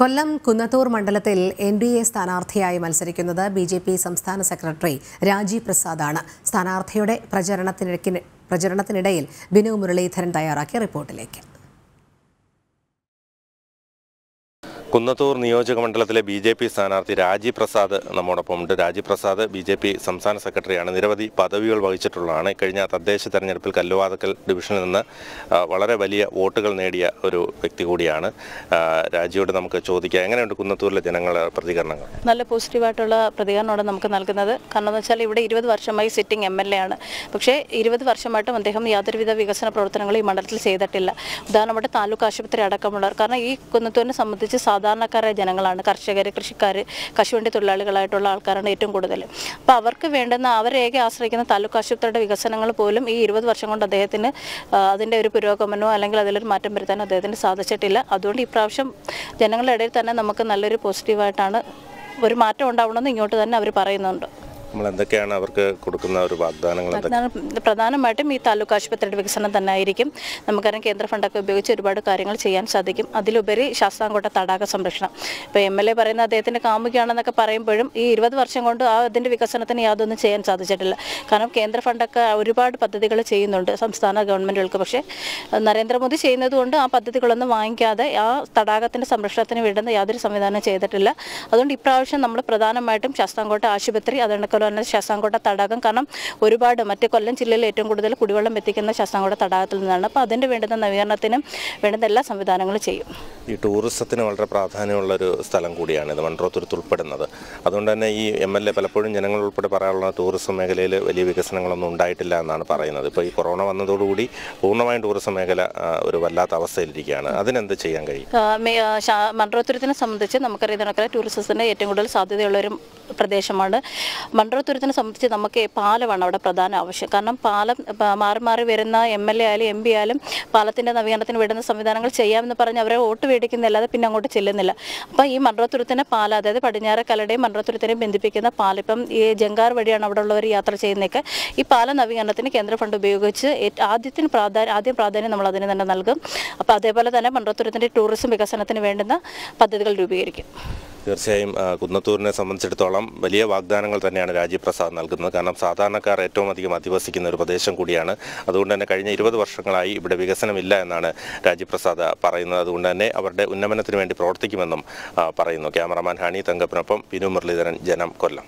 കൊല്ലം കുന്നത്തൂർ മണ്ഡലത്തിൽ N D A സ്ഥാനാർത്ഥിയായി മത്സരിക്കുന്നത് ബി ജെ പി സംസ്ഥാന സെക്രട്ടറി രാജീവ് പ്രസാദാണ്. സ്ഥാനാർത്ഥിയുടെ പ്രചരണത്തിനിടയിൽ ബിനു മുരളീധരൻ തയ്യാറാക്കിയ റിപ്പോർട്ടിലേക്ക്. കുന്നത്തൂർ നിയോജക മണ്ഡലത്തിലെ ബി ജെ പി സ്ഥാനാർത്ഥി രാജീവ് പ്രസാദ് നമ്മോടൊപ്പം ഉണ്ട് Rajeev Prasad B J P സംസ്ഥാന സെക്രട്ടറിയാണ്. നിരവധി പദവികൾ വഹിച്ചിട്ടുള്ളതാണ്. കഴിഞ്ഞ തദ്ദേശ തെരഞ്ഞെടുപ്പിൽ കല്ലുവാതക്കൽ ഡിവിഷനിൽ നിന്ന് വളരെ വലിയ വോട്ടുകൾ നേടിയ ഒരു വ്യക്തി കൂടിയാണ്. രാജീവോട് നമുക്ക് ചോദിക്കാം. എങ്ങനെയുണ്ട് കുന്നത്തൂരിലെ ജനങ്ങളുടെ പ്രതികരണങ്ങൾ? നല്ല പോസിറ്റീവായിട്ടുള്ള പ്രതികരണമാണ് നമുക്ക് നൽകുന്നത്. കാരണം എന്ന് വെച്ചാൽ ഇവിടെ ഇരുപത് വർഷമായി സിറ്റിംഗ് എം എൽ എ ആണ്. പക്ഷേ ഇരുപത് വർഷമായിട്ടും അദ്ദേഹം യാതൊരുവിധ വികസന പ്രവർത്തനങ്ങളും ഈ മണ്ഡലത്തിൽ ചെയ്തിട്ടില്ല. ഉദാഹരണമായിട്ട് താലൂക്ക് ആശുപത്രി അടക്കമുള്ളവർ. കാരണം ഈ കുന്നത്തൂരിനെ സംബന്ധിച്ച് സാധാരണക്കാരായ ജനങ്ങളാണ്. കർഷകർ കൃഷിക്കാർ കശുവണ്ടി തൊഴിലാളികളായിട്ടുള്ള ആൾക്കാരാണ് ഏറ്റവും കൂടുതൽ. അപ്പോൾ അവർക്ക് വേണ്ടുന്ന അവരേക ആശ്രയിക്കുന്ന താലൂക്ക് ആശുപത്രിയുടെ വികസനങ്ങൾ പോലും ഈ ഇരുപത് വർഷം കൊണ്ട് അദ്ദേഹത്തിന് അതിന്റെ ഒരു പുരോഗമനമോ അല്ലെങ്കിൽ അതിലൊരു മാറ്റം വരുത്താനോ അദ്ദേഹത്തിന് സാധിച്ചിട്ടില്ല. അതുകൊണ്ട് ഇപ്രാവശ്യം ജനങ്ങളുടെ ഇടയിൽ തന്നെ നമുക്ക് നല്ലൊരു പോസിറ്റീവായിട്ടാണ് ഒരു മാറ്റം ഉണ്ടാവണമെന്ന് ഇങ്ങോട്ട് തന്നെ അവർ പറയുന്നുണ്ട്. നമ്മൾ എന്തൊക്കെയാണ് അവർക്ക് കൊടുക്കുന്ന ഒരു വാഗ്ദാനങ്ങൾ പ്രധാനമായിട്ടും ഈ താലൂക്ക് ആശുപത്രിയുടെ വികസനം തന്നെ ആയിരിക്കും നമുക്കറിയാം കേന്ദ്ര ഫണ്ടൊക്കെ ഉപയോഗിച്ച് ഒരുപാട് കാര്യങ്ങൾ ചെയ്യാൻ സാധിക്കും. അതിലുപരി ശാസ്താംകോട്ട തടാക സംരക്ഷണം. ഇപ്പോൾ എം എൽ എ പറയുന്ന അദ്ദേഹത്തിന്റെ കാമുകയാണെന്നൊക്കെ പറയുമ്പോഴും ഈ ഇരുപത് വർഷം കൊണ്ട് ആ അതിന്റെ വികസനത്തിന് യാതൊന്നും ചെയ്യാൻ സാധിച്ചിട്ടില്ല. കാരണം കേന്ദ്ര ഫണ്ടൊക്കെ ഒരുപാട് പദ്ധതികൾ ചെയ്യുന്നുണ്ട് സംസ്ഥാന ഗവൺമെന്റുകൾക്ക് പക്ഷേ നരേന്ദ്രമോദി ചെയ്യുന്നത് കൊണ്ട് ആ പദ്ധതികളൊന്നും വാങ്ങിക്കാതെ ആ തടാകത്തിന്റെ സംരക്ഷണത്തിന് വേണ്ടുന്ന യാതൊരു സംവിധാനം ചെയ്തിട്ടില്ല. അതുകൊണ്ട് ഇപ്രാവശ്യം നമ്മൾ പ്രധാനമായിട്ടും ശാസ്താംകോട്ട ആശുപത്രി അതുപോലെ തന്നെ ശാസ്താംകോട്ട തടാകം. കാരണം ഒരുപാട് മറ്റ് കൊല്ലം ജില്ലയിൽ ഏറ്റവും കൂടുതൽ കുടിവെള്ളം എത്തിക്കുന്ന ശാസ്താംകോട്ട തടാകത്തിൽ നിന്നാണ്. അപ്പോൾ അതിന്റെ വേണ്ടുന്ന നവീകരണത്തിനും വേണ്ടുന്ന എല്ലാ സംവിധാനങ്ങളും ചെയ്യും. ഈ ടൂറിസത്തിന് വളരെ പ്രാധാന്യമുള്ള ഒരു സ്ഥലം കൂടിയാണ് ഇത്. മൺട്രോത്തുരുത്ത് ഉൾപ്പെടുന്നത് അതുകൊണ്ട് തന്നെ ഈ എം എൽ എ പലപ്പോഴും ജനങ്ങൾ ഉൾപ്പെടെ പറയാനുള്ള ടൂറിസം മേഖലയിൽ വലിയ വികസനങ്ങളൊന്നും ഉണ്ടായിട്ടില്ല എന്നാണ് പറയുന്നത്. ഇപ്പോൾ ഈ കൊറോണ വന്നതോടുകൂടി പൂർണമായും ടൂറിസം മേഖല ഒരു വല്ലാത്ത അവസ്ഥയിലിരിക്കുകയാണ്. അതിനെന്ത് ചെയ്യാൻ കഴിയും? മൺട്രോത്തുരുത്തിനെ സംബന്ധിച്ച് നമുക്കറിയാം ടൂറിസത്തിന് ഏറ്റവും കൂടുതൽ സാധ്യതയുള്ളൊരു പ്രദേശമാണ് മൺട്രോത്തുരുത്തിനെ സംബന്ധിച്ച് നമുക്ക് പാലമാണ് അവിടെ പ്രധാന ആവശ്യം. കാരണം പാലം മാറി മാറി വരുന്ന എം എൽ എ ആയാലും എം പി ആയാലും പാലത്തിന്റെ നവീകരണത്തിന് വിടുന്ന സംവിധാനങ്ങൾ ചെയ്യാമെന്ന് പറഞ്ഞ് അവരെ വോട്ട് മേടിക്കുന്നില്ലാതെ പിന്നെ അങ്ങോട്ട് ചെല്ലുന്നില്ല. അപ്പോൾ ഈ മൺട്രോത്തുരുത്തിനെ പാല അതായത് പടിഞ്ഞാറക്കലയുടെയും മണ്ഡലത്തുരത്തിനെയും ബന്ധിപ്പിക്കുന്ന പാലം ഇപ്പം ഈ ജങ്കാർ വഴിയാണ് അവിടെ ഉള്ളവർ യാത്ര ചെയ്യുന്നതൊക്കെ ഈ പാല നവീകരണത്തിന് കേന്ദ്ര ഫണ്ട് ഉപയോഗിച്ച് ആദ്യത്തിന് പ്രാധാന്യം ആദ്യം പ്രാധാന്യം നമ്മൾ അതിന് തന്നെ നൽകും. അപ്പോൾ അതേപോലെ തന്നെ മൺട്രോത്തുരത്തിന്റെ ടൂറിസം വികസനത്തിന് വേണ്ടുന്ന പദ്ധതികൾ രൂപീകരിക്കും. തീർച്ചയായും കുന്നത്തൂരിനെ സംബന്ധിച്ചിടത്തോളം വലിയ വാഗ്ദാനങ്ങൾ തന്നെയാണ് രാജീവ്പ്രസാദ് നൽകുന്നത്. കാരണം സാധാരണക്കാർ ഏറ്റവും അധികം അധിവസിക്കുന്ന ഒരു പ്രദേശം കൂടിയാണ്. അതുകൊണ്ട് തന്നെ കഴിഞ്ഞ ഇരുപത് വർഷങ്ങളായി ഇവിടെ വികസനമില്ല എന്നാണ് രാജീവ്പ്രസാദ് പറയുന്നത്. അതുകൊണ്ട് തന്നെ അവരുടെ ഉന്നമനത്തിന് വേണ്ടി പ്രവർത്തിക്കുമെന്നും പറയുന്നു. ക്യാമറമാൻ ഹണി തങ്കപ്പിനൊപ്പം വിനു മുരളീധരൻ ജനം കൊല്ലം.